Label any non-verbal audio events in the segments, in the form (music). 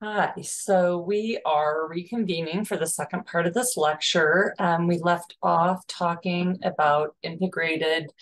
Hi, so we are reconvening for the second part of this lecture. Um, we left off talking about integrated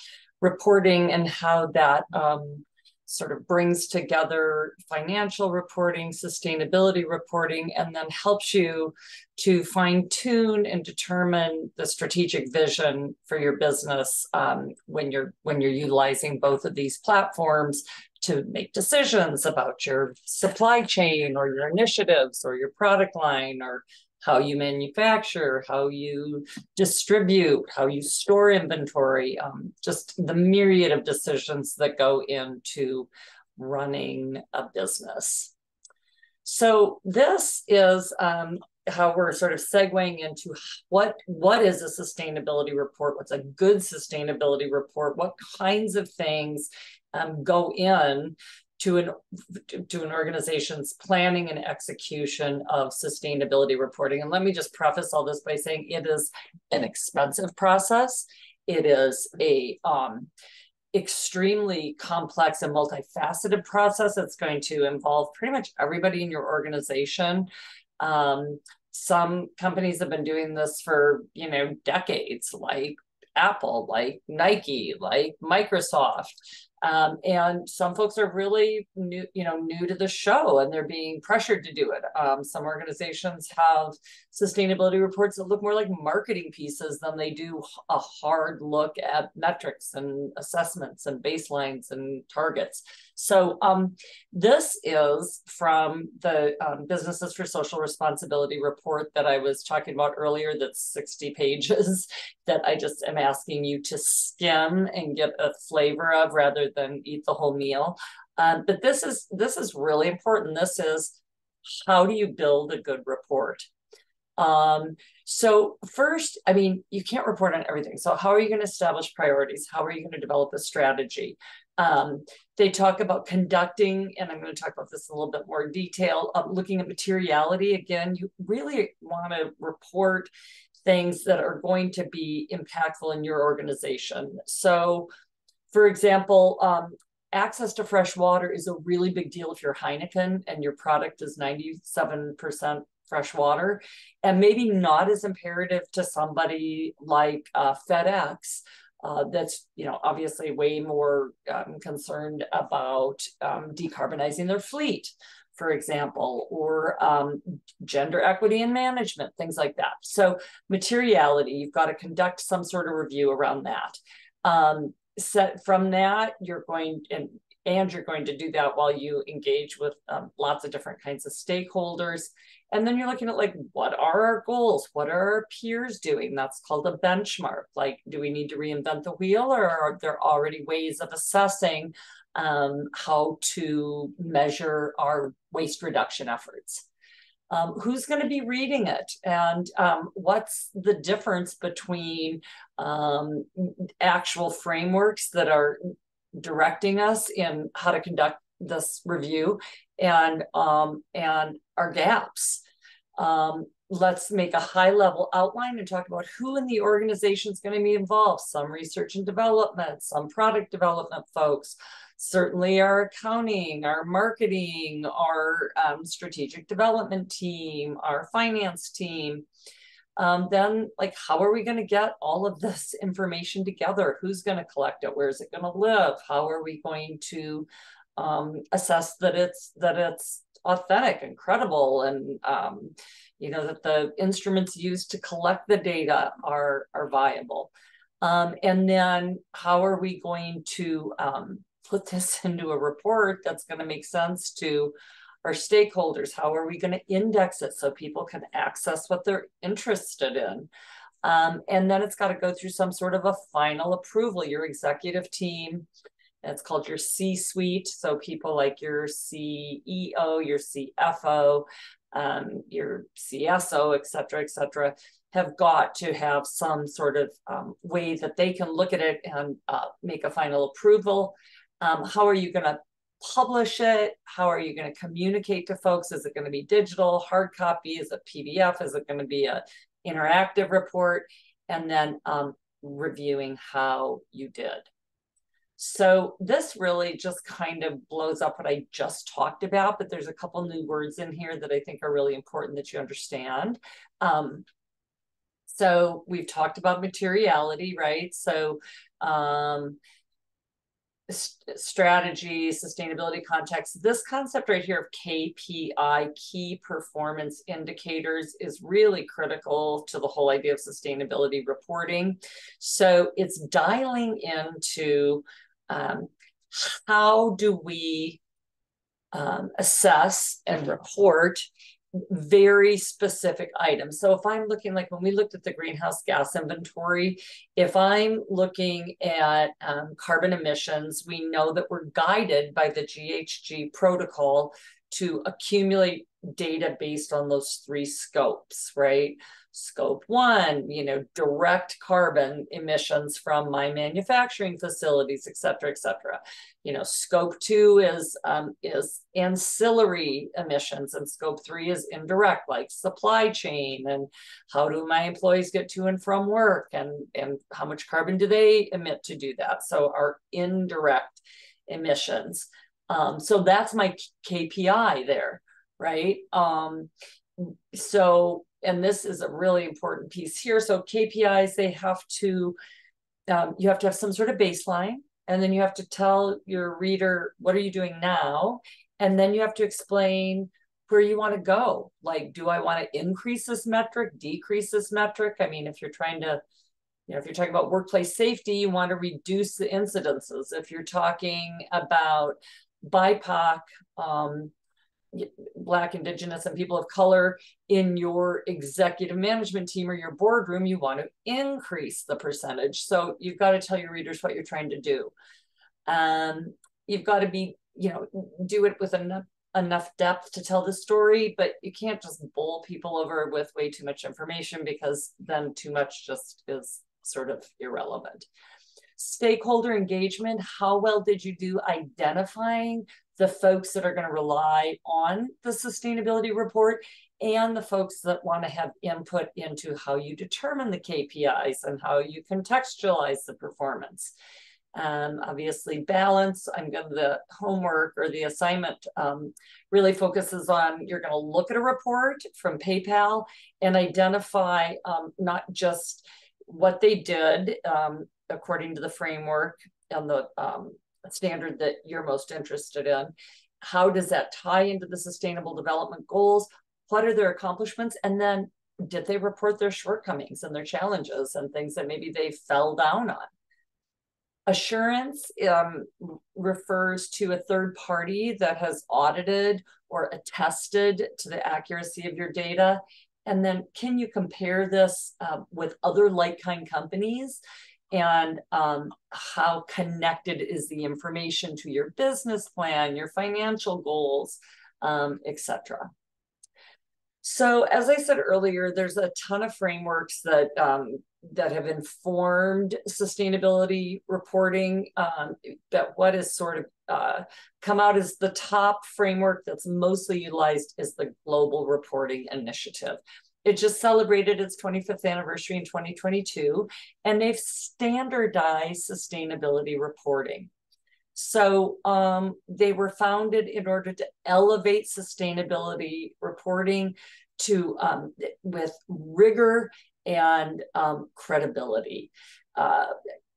reporting and how that um, sort of brings together financial reporting, sustainability reporting, and then helps you to fine tune and determine the strategic vision for your business um, when you're when you're utilizing both of these platforms to make decisions about your supply chain or your initiatives or your product line or how you manufacture, how you distribute, how you store inventory, um, just the myriad of decisions that go into running a business. So this is um, how we're sort of segueing into what what is a sustainability report what's a good sustainability report what kinds of things um, go in to an to an organization's planning and execution of sustainability reporting. And let me just preface all this by saying it is an expensive process. It is a um, extremely complex and multifaceted process. It's going to involve pretty much everybody in your organization. Um, some companies have been doing this for you know decades, like Apple, like Nike, like Microsoft. Um, and some folks are really new, you know, new to the show and they're being pressured to do it. Um, some organizations have sustainability reports that look more like marketing pieces than they do a hard look at metrics and assessments and baselines and targets. So um, this is from the um, Businesses for Social Responsibility report that I was talking about earlier. That's 60 pages (laughs) that I just am asking you to skim and get a flavor of rather than eat the whole meal. Um, but this is this is really important. This is how do you build a good report? Um, so first, I mean, you can't report on everything. So how are you going to establish priorities? How are you going to develop a strategy? Um, they talk about conducting, and I'm going to talk about this in a little bit more detail, of looking at materiality. Again, you really want to report things that are going to be impactful in your organization. So, for example, um, access to fresh water is a really big deal if you're Heineken and your product is 97% fresh water, and maybe not as imperative to somebody like uh, FedEx. Uh, that's you know obviously way more um, concerned about um, decarbonizing their fleet for example, or um, gender equity and management, things like that. So materiality, you've got to conduct some sort of review around that. Um, set from that, you're going and and you're going to do that while you engage with um, lots of different kinds of stakeholders. And then you're looking at like, what are our goals? What are our peers doing? That's called a benchmark. Like, do we need to reinvent the wheel or are there already ways of assessing um, how to measure our waste reduction efforts. Um, who's going to be reading it and um, what's the difference between um, actual frameworks that are directing us in how to conduct this review and um, and our gaps. Um, let's make a high level outline and talk about who in the organization is going to be involved. Some research and development some product development folks. Certainly our accounting, our marketing, our um, strategic development team, our finance team. Um, then like how are we going to get all of this information together? Who's going to collect it? Where is it going to live? How are we going to um, assess that it's that it's authentic and credible and um, you know that the instruments used to collect the data are are viable? Um, and then how are we going to um, put this (laughs) into a report that's going to make sense to our stakeholders? How are we going to index it so people can access what they're interested in? Um, and then it's got to go through some sort of a final approval. Your executive team, it's called your C-suite. So people like your CEO, your CFO, um, your CSO, et cetera, et cetera, have got to have some sort of um, way that they can look at it and uh, make a final approval. Um, how are you going to publish it? How are you going to communicate to folks? Is it going to be digital, hard copy? Is it PDF? Is it going to be a interactive report? And then um, reviewing how you did. So this really just kind of blows up what I just talked about, but there's a couple new words in here that I think are really important that you understand. Um, so we've talked about materiality, right? So um, strategy, sustainability context. This concept right here of KPI, key performance indicators, is really critical to the whole idea of sustainability reporting. So it's dialing into um, how do we um, assess and report very specific items. So if I'm looking like when we looked at the greenhouse gas inventory, if I'm looking at um, carbon emissions, we know that we're guided by the GHG protocol to accumulate data based on those three scopes, right? Scope one, you know, direct carbon emissions from my manufacturing facilities, et cetera, et cetera. You know, scope two is um, is ancillary emissions, and scope three is indirect, like supply chain and how do my employees get to and from work, and and how much carbon do they emit to do that? So our indirect emissions. Um, so that's my KPI there, right? Um, so, and this is a really important piece here. So KPIs, they have to, um, you have to have some sort of baseline, and then you have to tell your reader, what are you doing now? And then you have to explain where you want to go. Like, do I want to increase this metric, decrease this metric? I mean, if you're trying to, you know, if you're talking about workplace safety, you want to reduce the incidences. If you're talking about BIPOC, um, Black, Indigenous, and people of color in your executive management team or your boardroom, you want to increase the percentage. So you've got to tell your readers what you're trying to do. Um, you've got to be, you know, do it with enough enough depth to tell the story, but you can't just bowl people over with way too much information because then too much just is sort of irrelevant. Stakeholder engagement, how well did you do identifying the folks that are going to rely on the sustainability report and the folks that want to have input into how you determine the KPIs and how you contextualize the performance. Um, obviously, balance. I'm going to the homework or the assignment um, really focuses on you're going to look at a report from PayPal and identify um, not just what they did um, according to the framework and the um, standard that you're most interested in. How does that tie into the sustainable development goals? What are their accomplishments? And then did they report their shortcomings and their challenges and things that maybe they fell down on? Assurance um, refers to a third party that has audited or attested to the accuracy of your data. And then can you compare this uh, with other like kind companies? And um, how connected is the information to your business plan, your financial goals, um, etc. So, as I said earlier, there's a ton of frameworks that um, that have informed sustainability reporting. Um, that has sort of uh, come out as the top framework that's mostly utilized is the Global Reporting Initiative. It just celebrated its 25th anniversary in 2022, and they've standardized sustainability reporting. So um, they were founded in order to elevate sustainability reporting to um, with rigor and um, credibility. Uh,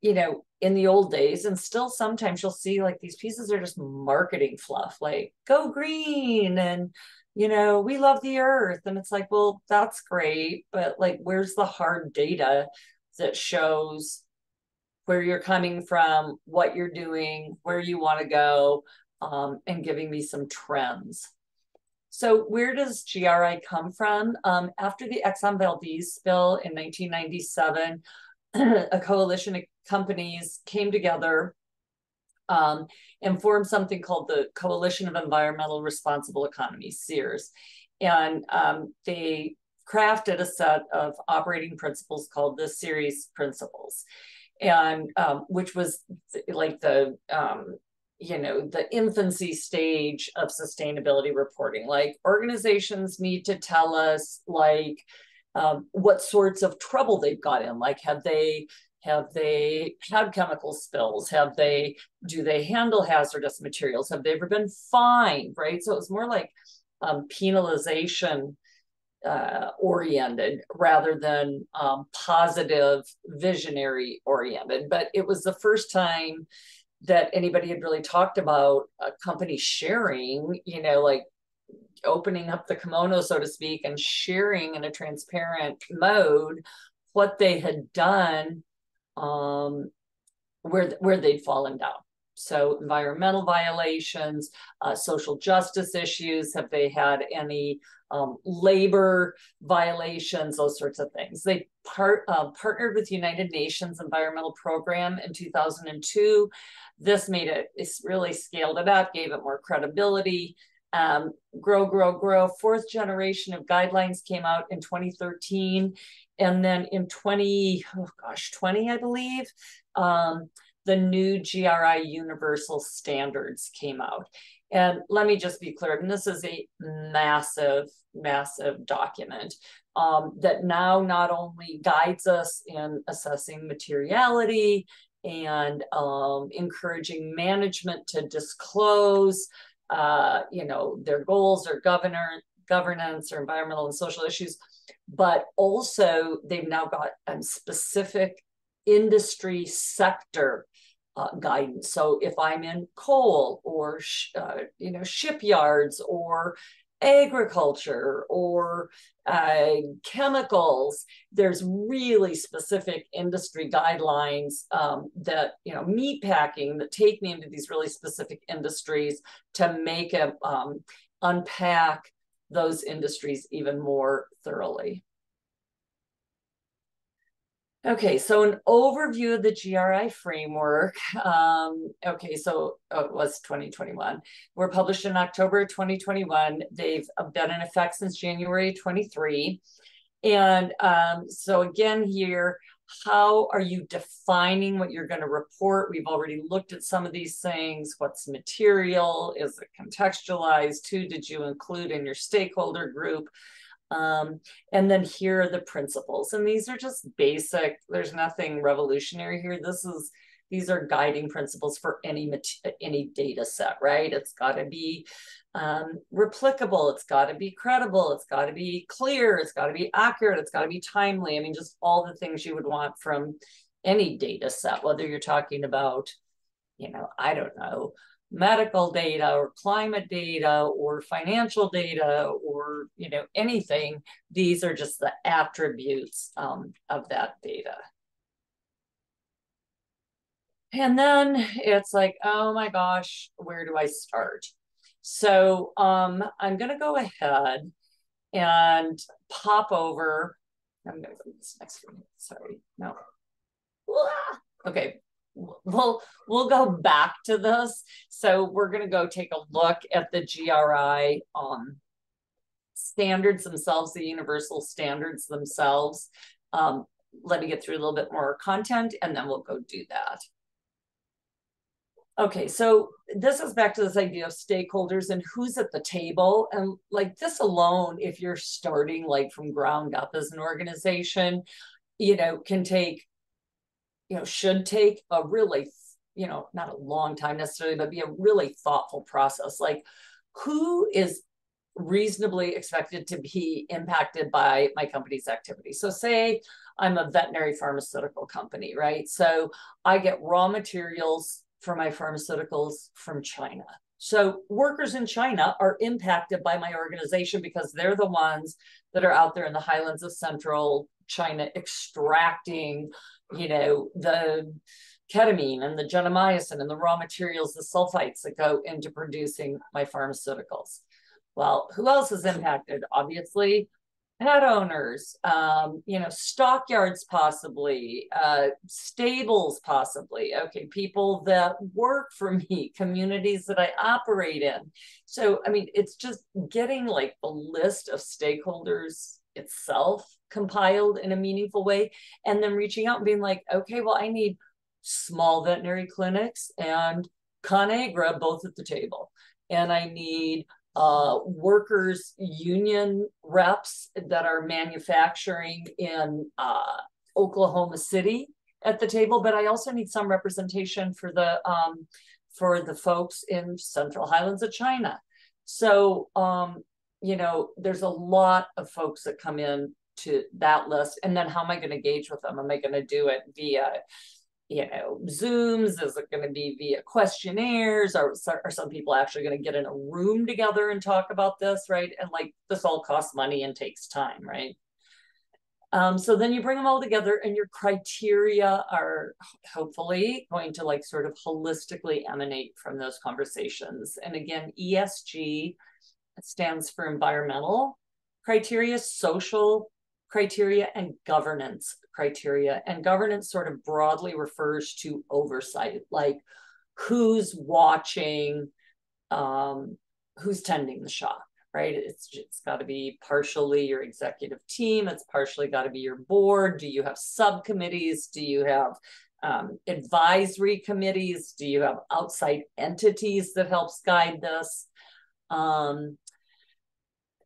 you know, in the old days, and still sometimes you'll see like these pieces are just marketing fluff, like go green and you know, we love the earth. And it's like, well, that's great. But like, where's the hard data that shows where you're coming from, what you're doing, where you want to go, um, and giving me some trends. So where does GRI come from? Um, after the Exxon Valdez spill in 1997, (clears throat) a coalition of companies came together um, and formed something called the Coalition of Environmental Responsible Economy, Ceres. And um, they crafted a set of operating principles called the Ceres principles, and um, which was like the um, you know the infancy stage of sustainability reporting. Like organizations need to tell us like um, what sorts of trouble they've got in. Like, have they Have they had chemical spills? Have they, do they handle hazardous materials? Have they ever been fined, right? So it was more like um, penalization uh, oriented rather than um, positive visionary oriented. But it was the first time that anybody had really talked about a company sharing, you know, like opening up the kimono, so to speak, and sharing in a transparent mode what they had done, um, where where they'd fallen down. So environmental violations, uh, social justice issues, have they had any um, labor violations, those sorts of things. They part, uh, partnered with United Nations Environmental Program in 2002. This made it, it's really scaled it up, gave it more credibility. Um, grow, grow, grow. Fourth generation of guidelines came out in 2013. And then in 20, oh gosh, 20, I believe, um, the new GRI Universal Standards came out. And let me just be clear, this is a massive, massive document um, that now not only guides us in assessing materiality and um, encouraging management to disclose, uh, you know, their goals or governor, governance or environmental and social issues, but also they've now got um, specific industry sector uh, guidance. So if I'm in coal or uh, you know shipyards or agriculture or uh, chemicals, there's really specific industry guidelines um, that you know meat packing that take me into these really specific industries to make a um, unpack those industries even more thoroughly. Okay, so an overview of the GRI framework. Um, okay, so oh, it was 2021. We're published in October 2021. They've been in effect since January 23. And um, so again here, how are you defining what you're going to report? We've already looked at some of these things. What's material? Is it contextualized? Who did you include in your stakeholder group? Um, and then here are the principles. And these are just basic, there's nothing revolutionary here. This is, these are guiding principles for any, any data set, right? It's got to be um, replicable. It's got to be credible. It's got to be clear. It's got to be accurate. It's got to be timely. I mean, just all the things you would want from any data set, whether you're talking about, you know, I don't know, medical data or climate data or financial data or you know anything these are just the attributes um, of that data and then it's like oh my gosh where do i start so um, i'm going to go ahead and pop over i'm going to go to this next one sorry no okay we'll we'll go back to this. So we're going to go take a look at the GRI um, standards themselves, the universal standards themselves. Um, let me get through a little bit more content and then we'll go do that. Okay, so this is back to this idea of stakeholders and who's at the table. And like this alone, if you're starting like from ground up as an organization, you know, can take you know, should take a really, you know, not a long time necessarily, but be a really thoughtful process. Like, who is reasonably expected to be impacted by my company's activity? So, say I'm a veterinary pharmaceutical company, right? So, I get raw materials for my pharmaceuticals from China. So workers in China are impacted by my organization because they're the ones that are out there in the highlands of central China extracting you know, the ketamine and the gentamicin and the raw materials, the sulfites that go into producing my pharmaceuticals. Well, who else is impacted? Obviously, pet owners, um, you know, stockyards possibly, uh, stables possibly. Okay, people that work for (laughs) me, communities that I operate in. So, I mean, it's just getting like the list of stakeholders itself compiled in a meaningful way and then reaching out and being like okay well i need small veterinary clinics and conagra both at the table and i need uh, workers union reps that are manufacturing in uh, oklahoma city at the table, but I also need some representation for the um, for the folks in Central Highlands of China. So um, you know, there's a lot of folks that come in to that list, and then how am I going to engage with them? Am I going to do it via you know, Zooms? Is it going to be via questionnaires? Are, are some people actually going to get in a room together and talk about this, right? And like this all costs money and takes time, right? Um, so then you bring them all together and your criteria are hopefully going to like sort of holistically emanate from those conversations. And again, ESG stands for environmental criteria, social criteria, and governance criteria. And governance sort of broadly refers to oversight, like who's watching, um, who's tending the shop right? It's it's got to be partially your executive team. It's partially got to be your board. Do you have subcommittees? Do you have um, advisory committees? Do you have outside entities that helps guide this? Um,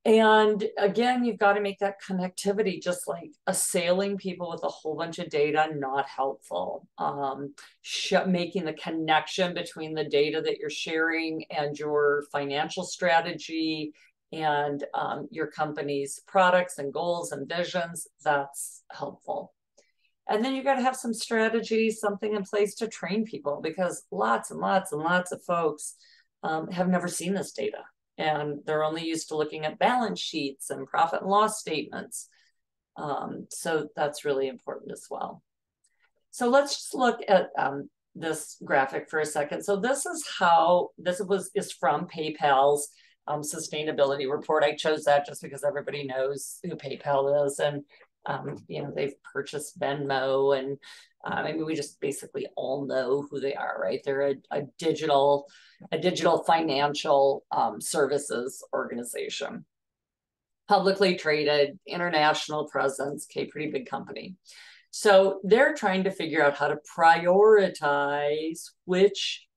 and again, you've got to make that connectivity, just like assailing people with a whole bunch of data, not helpful. Um, making the connection between the data that you're sharing and your financial strategy and um, your company's products and goals and visions, that's helpful. And then you've got to have some strategy, something in place to train people because lots and lots and lots of folks um, have never seen this data and they're only used to looking at balance sheets and profit and loss statements. Um, so that's really important as well. So let's just look at um, this graphic for a second. So this is how, this was is from PayPal's um, sustainability report. I chose that just because everybody knows who PayPal is, and um, you know they've purchased Venmo, and um, I mean we just basically all know who they are, right? They're a, a digital, a digital financial um, services organization, publicly traded, international presence, okay, pretty big company. So they're trying to figure out how to prioritize which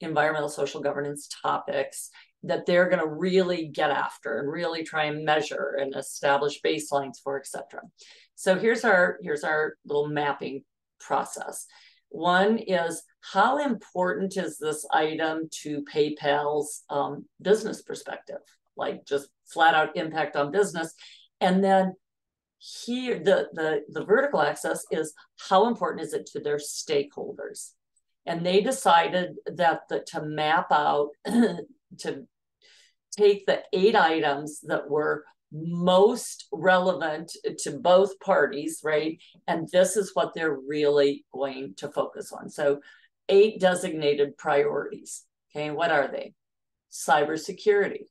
environmental social governance topics that they're going to really get after and really try and measure and establish baselines for, etc. So here's our here's our little mapping process. One is how important is this item to PayPal's um, business perspective, like just flat out impact on business, and then here the the the vertical axis is how important is it to their stakeholders? And they decided that the, to map out (clears throat) to take the eight items that were most relevant to both parties, right? And this is what they're really going to focus on. So, eight designated priorities. Okay, what are they? Cybersecurity,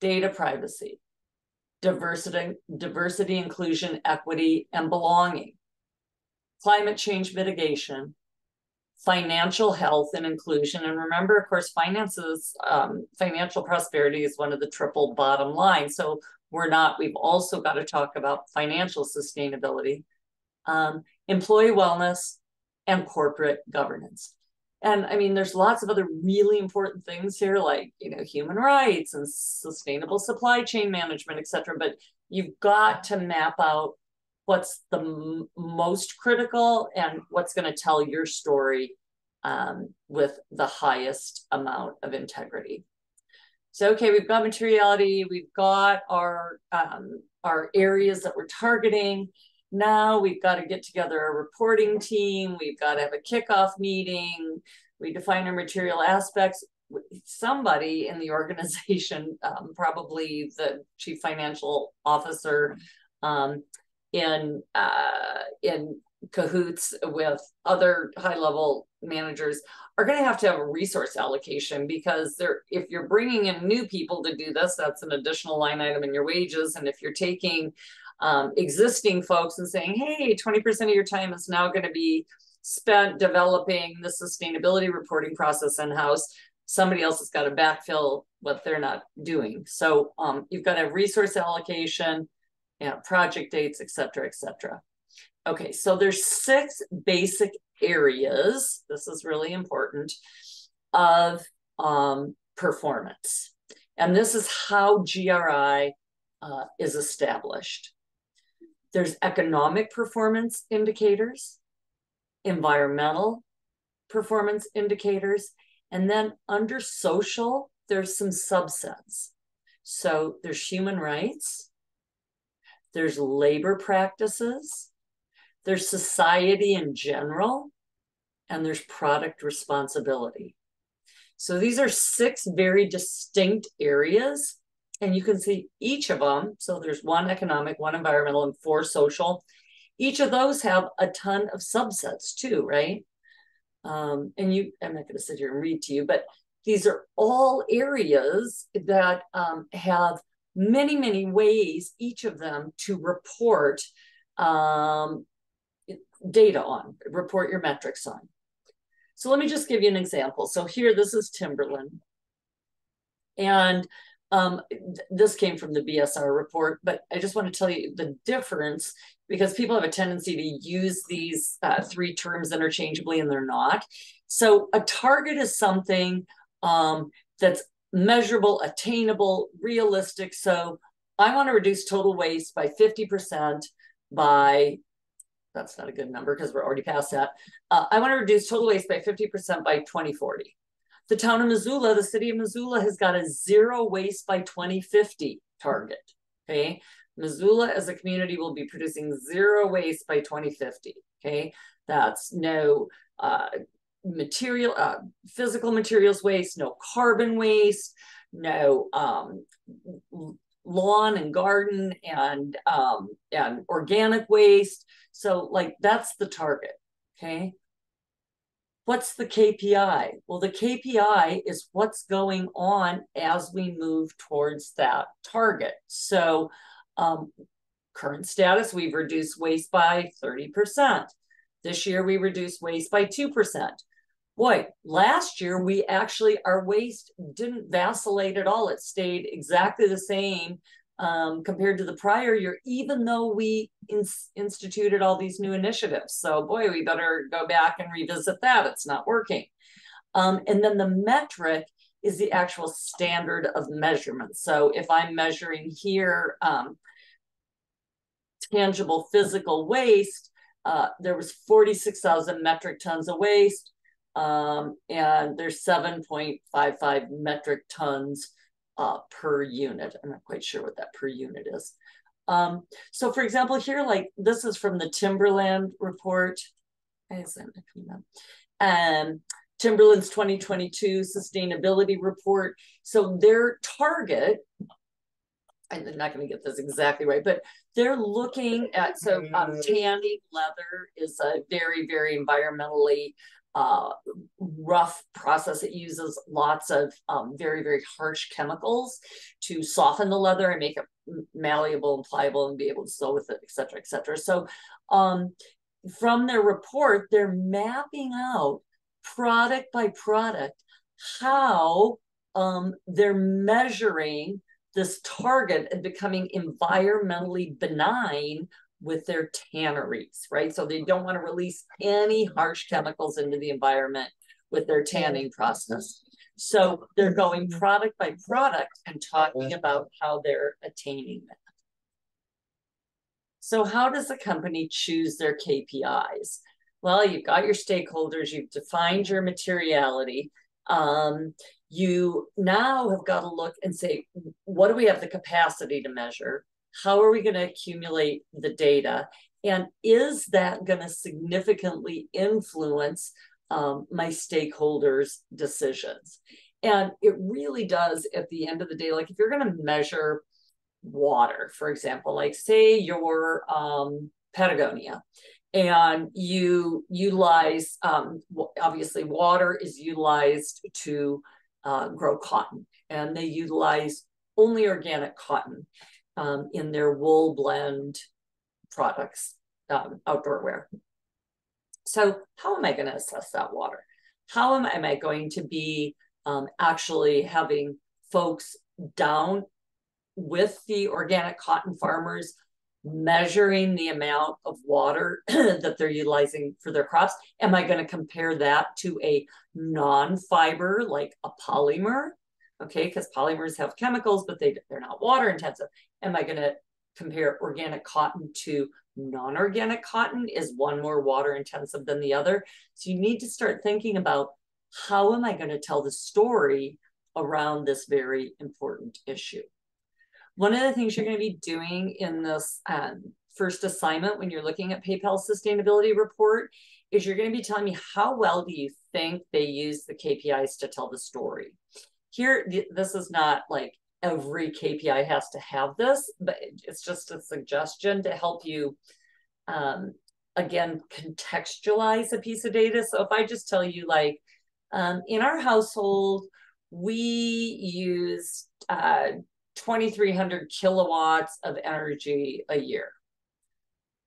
data privacy, diversity, diversity, inclusion, equity, and belonging, climate change mitigation, financial health and inclusion. And remember, of course, finances, um, financial prosperity is one of the triple bottom lines. So we're not, we've also got to talk about financial sustainability, um, employee wellness, and corporate governance. And I mean, there's lots of other really important things here, like you know, human rights and sustainable supply chain management, et cetera. But you've got to map out what's the m- most critical and what's going to tell your story um, with the highest amount of integrity. So, okay, we've got materiality, we've got our um, our areas that we're targeting. Now we've got to get together a reporting team. We've got to have a kickoff meeting. We define our material aspects. Somebody in the organization, (laughs) um, probably the chief financial officer, um, in uh, in cahoots with other high level managers are going to have to have a resource allocation because they're if you're bringing in new people to do this that's an additional line item in your wages. And if you're taking um, existing folks and saying hey 20% of your time is now going to be spent developing the sustainability reporting process in house somebody else has got to backfill what they're not doing. So um, you've got a resource allocation know, project dates, et cetera, et cetera. Okay, so there's six basic areas, this is really important, of um, performance. And this is how GRI uh, is established. There's economic performance indicators, environmental performance indicators. And then under social, there's some subsets. So there's human rights, there's labor practices, there's society in general, and there's product responsibility. So these are six very distinct areas, and you can see each of them. So there's one economic, one environmental, and four social. Each of those have a ton of subsets too, right? Um, and you, I'm not going to sit here and read to you, but these are all areas that um, have many, many ways, each of them, to report um, data on, report your metrics on. So let me just give you an example. So here, this is Timberland. And um, this came from the BSR report, but I just want to tell you the difference because people have a tendency to use these uh, three terms interchangeably and they're not. So a target is something um, that's measurable, attainable, realistic. So I want to reduce total waste by 50% by, that's not a good number because we're already past that. Uh, I want to reduce total waste by 50% by 2040. The town of Missoula, the city of Missoula has got a zero waste by 2050 target. Okay. Missoula as a community will be producing zero waste by 2050. Okay. That's no uh, material, uh, physical materials waste, no carbon waste, no um, lawn and garden and um, and organic waste. So like that's the target. Okay. What's the KPI? Well, the KPI is what's going on as we move towards that target. So, um, current status, we've reduced waste by 30%. This year, we reduced waste by 2% boy, last year we actually, our waste didn't vacillate at all. It stayed exactly the same um, compared to the prior year, even though we in instituted all these new initiatives. So, boy, we better go back and revisit that. It's not working. Um, and then the metric is the actual standard of measurement. So, if I'm measuring here um, tangible physical waste, uh, there was 46,000 metric tons of waste um, and there's 7.55 metric tons uh, per unit. I'm not quite sure what that per unit is. Um, so for example, here, like this is from the Timberland report. Um, Timberland's 2022 sustainability report. So their target, I'm not going to get this exactly right, but they're looking at, so um, tanning leather is a very, very environmentally uh, rough process. It uses lots of um, very, very harsh chemicals to soften the leather and make it malleable and pliable and be able to sew with it, et cetera, et cetera. So um, from their report, they're mapping out product by product how um, they're measuring this target and becoming environmentally benign with their tanneries, right? So they don't want to release any harsh chemicals into the environment with their tanning process. So they're going product by product and talking about how they're attaining that. So how does a company choose their KPIs? Well, you've got your stakeholders, you've defined your materiality. Um, you now have got to look and say, what do we have the capacity to measure? How are we going to accumulate the data? And is that going to significantly influence um, my stakeholders' decisions? And it really does at the end of the day. Like if you're going to measure water, for example, like say you're um, Patagonia and you utilize, um, obviously, water is utilized to uh, grow cotton, and they utilize only organic cotton um, in their wool blend products, um, outdoor wear. So how am I going to assess that water? How am, am I going to be um, actually having folks down with the organic cotton farmers measuring the amount of water (clears throat) that they're utilizing for their crops? Am I going to compare that to a non-fiber like a polymer? Okay, because polymers have chemicals, but they, they're not water intensive am I going to compare organic cotton to non-organic cotton is one more water intensive than the other. So you need to start thinking about how am I going to tell the story around this very important issue. One of the things you're going to be doing in this um, first assignment when you're looking at PayPal sustainability report is you're going to be telling me how well do you think they use the KPIs to tell the story. Here, this is not like every KPI has to have this, but it's just a suggestion to help you, um, again, contextualize a piece of data. So if I just tell you, like, um, in our household, we use uh, 2,300 kilowatts of energy a year.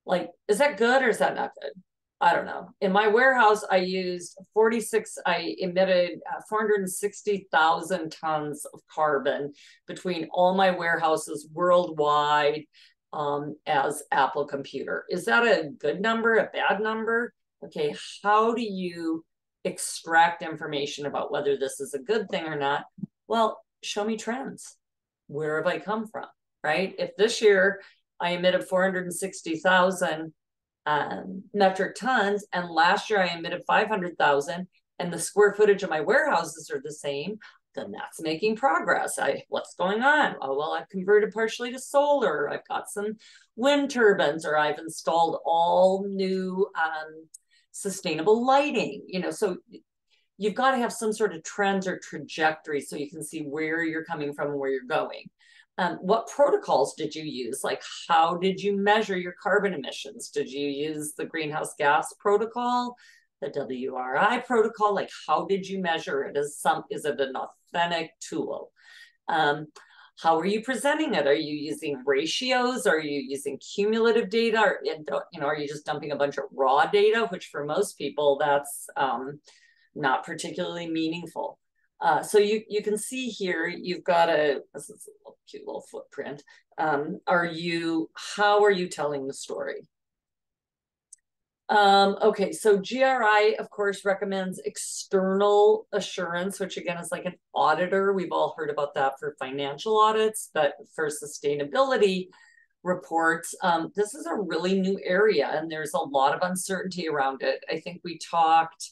Like, is that good or is that not good? I don't know. In my warehouse, I used 46, I emitted uh, 460,000 tons of carbon between all my warehouses worldwide um, as Apple Computer. Is that a good number, a bad number? Okay, how do you extract information about whether this is a good thing or not? Well, show me trends. Where have I come from, right? If this year I emitted 460,000 um, metric tons. And last year I emitted 500,000 and the square footage of my warehouses are the same, then that's making progress. I what's going on? Oh well, I've converted partially to solar. I've got some wind turbines, or I've installed all new um, sustainable lighting. You know, so you've got to have some sort of trends or trajectory so you can see where you're coming from and where you're going. Um, what protocols did you use? Like, how did you measure your carbon emissions? Did you use the greenhouse gas protocol, the WRI protocol? Like, how did you measure it? Is some is it an authentic tool? Um, how are you presenting it? Are you using ratios? Are you using cumulative data? Or, you know, are you just dumping a bunch of raw data, which for most people that's um, not particularly meaningful. Uh, so you, you can see here, you've got a, this is a little, cute little footprint. Um, are you, how are you telling the story? Um, okay, so GRI, of course, recommends external assurance, which again is like an auditor. We've all heard about that for financial audits, but for sustainability reports, um, this is a really new area and there's a lot of uncertainty around it. I think we talked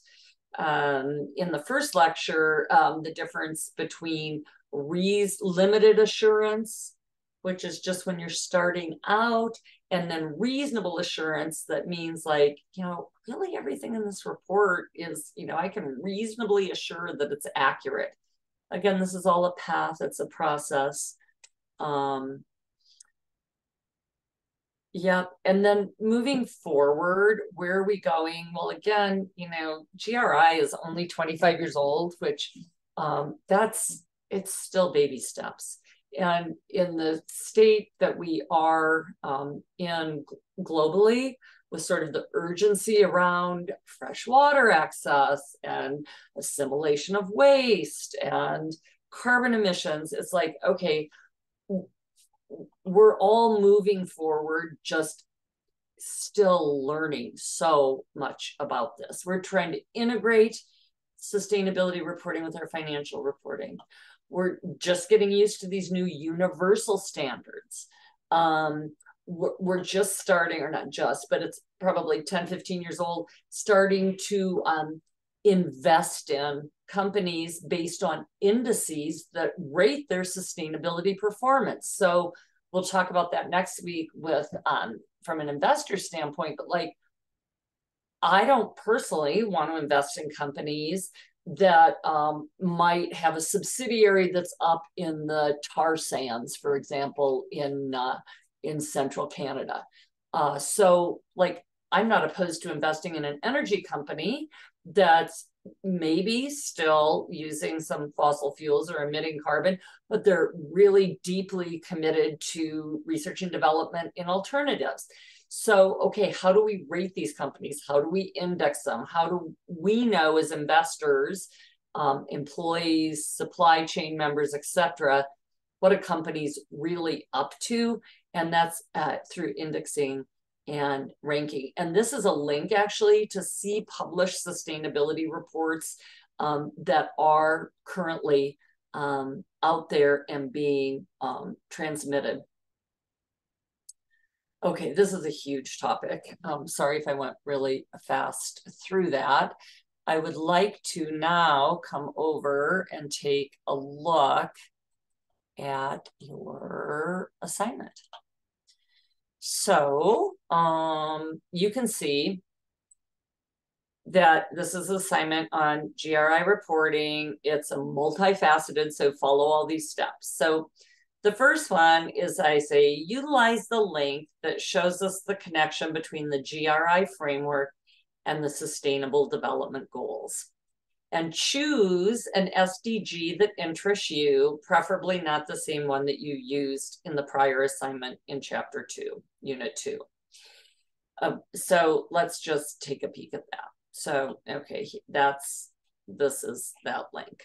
um, in the first lecture um, the difference between Rees limited assurance, which is just when you're starting out, and then reasonable assurance that means like, you know, really everything in this report is, you know, I can reasonably assure that it's accurate. Again, this is all a path, it's a process. Um, Yep. And then moving forward, where are we going? Well, again, you know, GRI is only 25 years old, which um, that's it's still baby steps. And in the state that we are um, in globally, with sort of the urgency around fresh water access and assimilation of waste and carbon emissions, it's like, okay, we're all moving forward, just still learning so much about this. We're trying to integrate sustainability reporting with our financial reporting. We're just getting used to these new universal standards. Um, we're, just starting, or not just, but it's probably 10, 15 years old, starting to um, invest in companies based on indices that rate their sustainability performance. So we'll talk about that next week with um, from an investor standpoint, but like I don't personally want to invest in companies that um, might have a subsidiary that's up in the tar sands, for example, in uh, in central Canada. Uh, so, like, I'm not opposed to investing in an energy company that's maybe still using some fossil fuels or emitting carbon, but they're really deeply committed to research and development in alternatives. So, okay, how do we rate these companies? How do we index them? How do we know as investors, um, employees, supply chain members, et cetera, what a company's really up to? And that's uh, through indexing and ranking. And this is a link actually to see published sustainability reports um, that are currently um, out there and being um, transmitted. Okay, this is a huge topic. Um, sorry if I went really fast through that. I would like to now come over and take a look at your assignment. So um, you can see that this is an assignment on GRI reporting. It's a multifaceted, so follow all these steps. So the first one is I say utilize the link that shows us the connection between the GRI framework and the Sustainable Development Goals. And choose an SDG that interests you, preferably not the same one that you used in the prior assignment in Chapter 2, Unit 2. Um, so let's just take a peek at that. So, okay, that's, this is that link.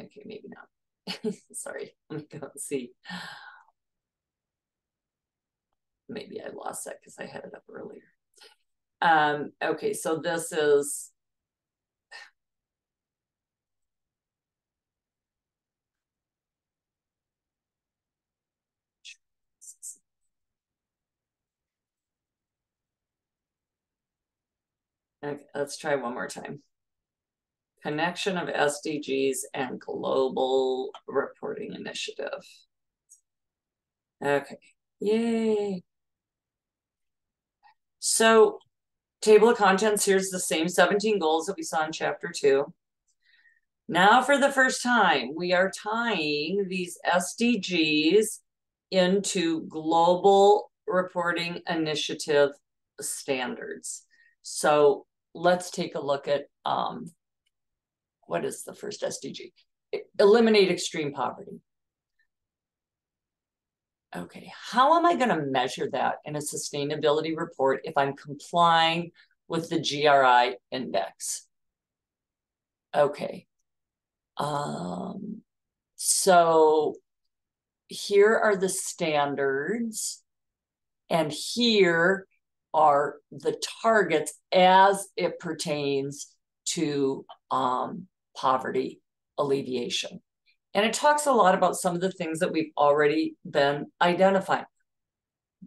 Okay, maybe not. (laughs) Sorry, let me go and see. Maybe I lost that because I had it up earlier. Um, okay, so this is Okay, let's try one more time. Connection of SDGs and Global Reporting Initiative. Okay, yay. So table of contents, here's the same 17 goals that we saw in chapter two. Now for the first time, we are tying these SDGs into global reporting initiative standards. So let's take a look at um, what is the first SDG? Eliminate extreme poverty. Okay, how am I going to measure that in a sustainability report if I'm complying with the GRI index? Okay. Um, so here are the standards, and here are the targets as it pertains to um, poverty alleviation. And it talks a lot about some of the things that we've already been identifying.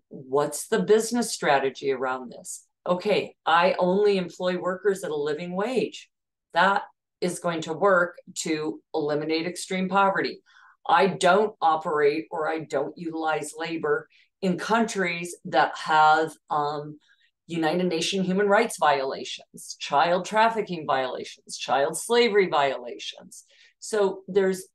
What's the business strategy around this? Okay, I only employ workers at a living wage. That is going to work to eliminate extreme poverty. I don't operate or I don't utilize labor in countries that have um, United Nations human rights violations, child trafficking violations, child slavery violations. So there's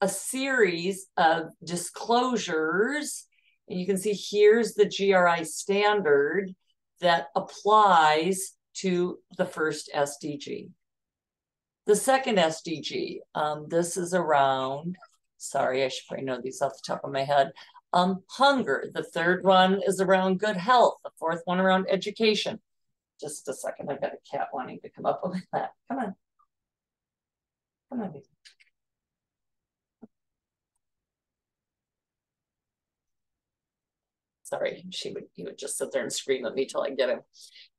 a series of disclosures. And you can see here's the GRI standard that applies to the first SDG. The second SDG, um, this is around, sorry, I should probably know these off the top of my head, um, hunger. The third one is around good health. The fourth one around education. Just a second, I've got a cat wanting to come up with that. Come on. Come on, baby. Sorry, she would he would just sit there and scream at me till I get him.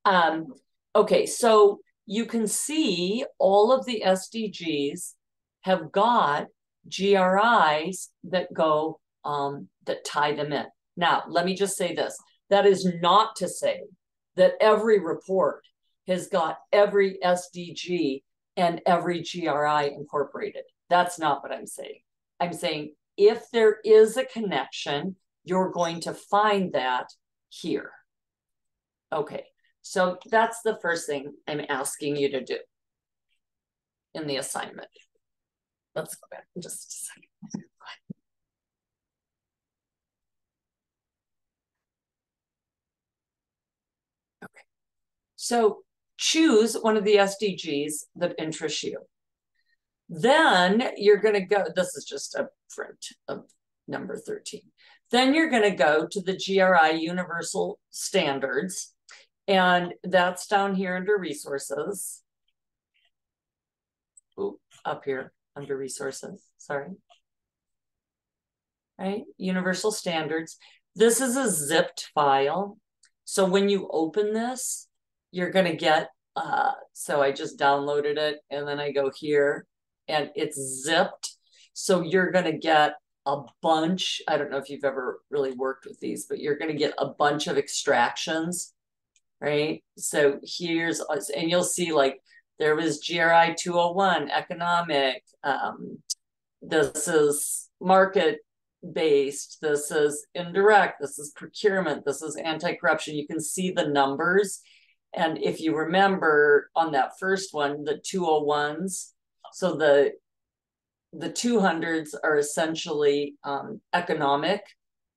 Um, okay, so you can see all of the SDGs have got GRIs that go um, that tie them in. Now, let me just say this. That is not to say that every report has got every SDG and every GRI incorporated. That's not what I'm saying. I'm saying if there is a connection, you're going to find that here. Okay, so that's the first thing I'm asking you to do in the assignment. Let's go back just a second. Okay, so choose one of the SDGs that interests you. Then you're going to go, this is just a print of number 13. Then you're going to go to the GRI Universal Standards, and that's down here under Resources. Ooh, up here under Resources, sorry. Right, Universal Standards. This is a zipped file. So when you open this, you're going to get, uh, so I just downloaded it and then I go here and it's zipped. So you're going to get a bunch. I don't know if you've ever really worked with these, but you're going to get a bunch of extractions, right? So here's, and you'll see like there was GRI 201, economic. Um, this is market based. This is indirect. This is procurement. This is anti corruption. You can see the numbers. And if you remember on that first one, the 201s, so the the 200s are essentially um, economic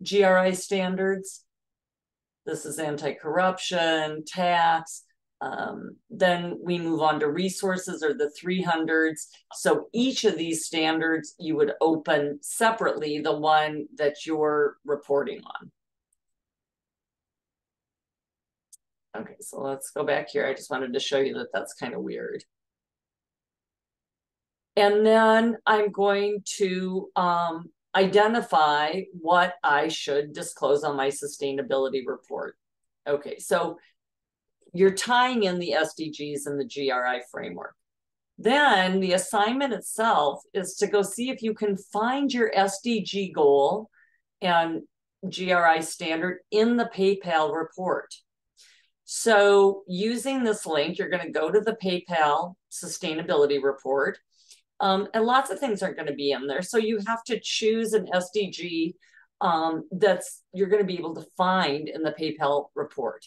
GRI standards. This is anti-corruption, tax. Um, then we move on to resources or the 300s. So each of these standards, you would open separately the one that you're reporting on. Okay, so let's go back here. I just wanted to show you that that's kind of weird. And then I'm going to um, identify what I should disclose on my sustainability report. Okay, so you're tying in the SDGs and the GRI framework. Then the assignment itself is to go see if you can find your SDG goal and GRI standard in the PayPal report. So using this link, you're going to go to the PayPal sustainability report um, and lots of things aren't going to be in there. So you have to choose an SDG um, that's you're going to be able to find in the PayPal report.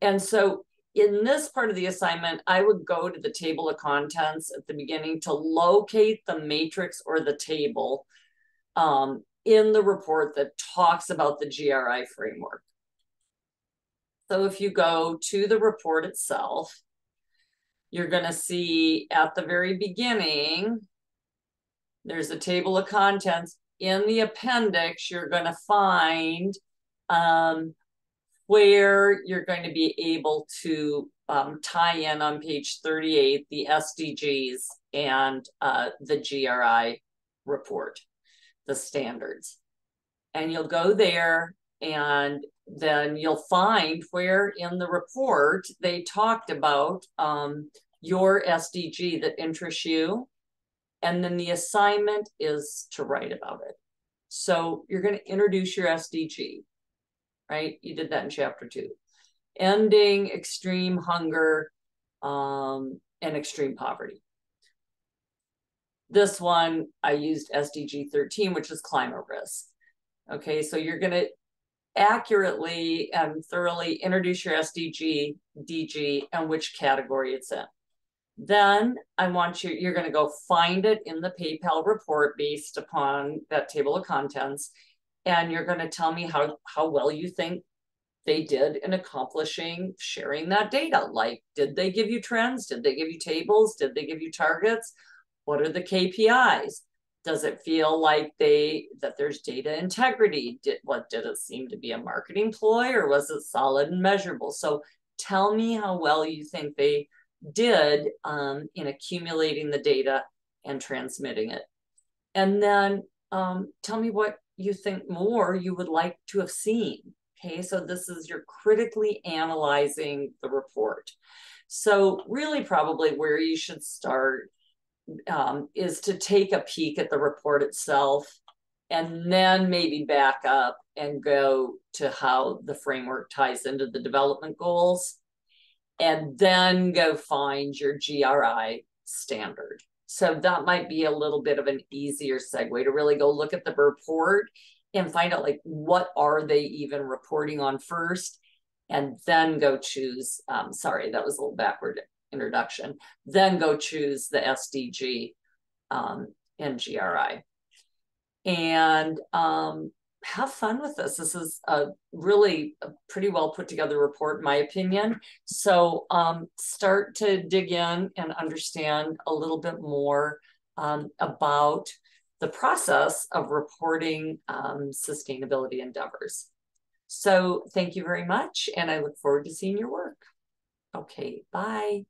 And so in this part of the assignment, I would go to the table of contents at the beginning to locate the matrix or the table um, in the report that talks about the GRI framework. So if you go to the report itself, you're going to see at the very beginning, there's a table of contents. In the appendix, you're going to find um, where you're going to be able to um, tie in on page 38 the SDGs and uh, the GRI report, the standards. And you'll go there and then you'll find where in the report they talked about um, your SDG that interests you. And then the assignment is to write about it. So you're going to introduce your SDG, right? You did that in chapter two. Ending extreme hunger um, and extreme poverty. This one, I used SDG 13, which is climate risk. Okay, so you're going to accurately and thoroughly introduce your SDG, DG, and which category it's in. Then I want you, you're going to go find it in the PayPal report based upon that table of contents. And you're going to tell me how, how well you think they did in accomplishing sharing that data. Like, did they give you trends? Did they give you tables? Did they give you targets? What are the KPIs? Does it feel like they that there's data integrity? Did what did it seem to be a marketing ploy or was it solid and measurable? So tell me how well you think they did um, in accumulating the data and transmitting it. And then um, tell me what you think more you would like to have seen. Okay, so this is you're critically analyzing the report. So, really, probably where you should start um, is to take a peek at the report itself and then maybe back up and go to how the framework ties into the development goals and then go find your GRI standard. So that might be a little bit of an easier segue to really go look at the report and find out like what are they even reporting on first and then go choose um, sorry that was a little backward introduction then go choose the sdg um, and gri and um, have fun with this. This is a really a pretty well put together report, in my opinion. So um, start to dig in and understand a little bit more um, about the process of reporting um, sustainability endeavors. So thank you very much, and I look forward to seeing your work. Okay, bye.